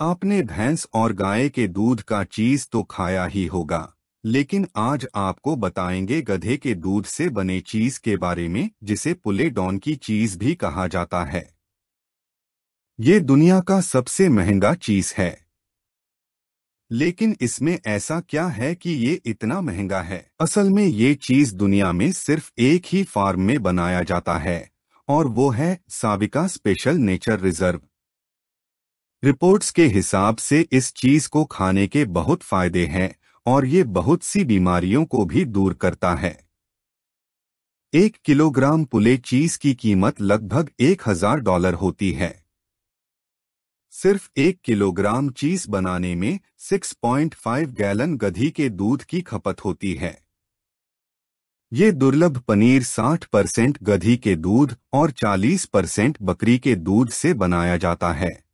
आपने भैंस और गाय के दूध का चीज़ तो खाया ही होगा, लेकिन आज आपको बताएँगे गधे के दूध से बने चीज़ के बारे में, जिसे पुले डॉन की चीज़ भी कहा जाता है। ये दुनिया का सबसे महँगा चीज़ है। लेकिन इसमें ऐसा क्या है कि ये इतना महँगा है? असल में ये चीज़ दुनिया में सिर्फ़ एक ही फार्म में बनाया जाता है, और वो है Savika special nature reserve. Reports के हिसाब से इस चीज़ को खाने के बहुत फ़ायदे हैं, और ये बहुत सी बीमारियों को भी दूर करता है। एक किलोग्राम पुले चीज़ की कीमत लगभग एक हज़ार डॉलर होती है। सिर्फ़ एक किलोग्राम चीज़ बनाने में 6.5 गैलन गधी के दूध की खपत होती है। ये दुर्लभ पनीर 60 परसेंट गधी के दूध और 40 परसेंट बकरी के दूध से बनाया जाता है।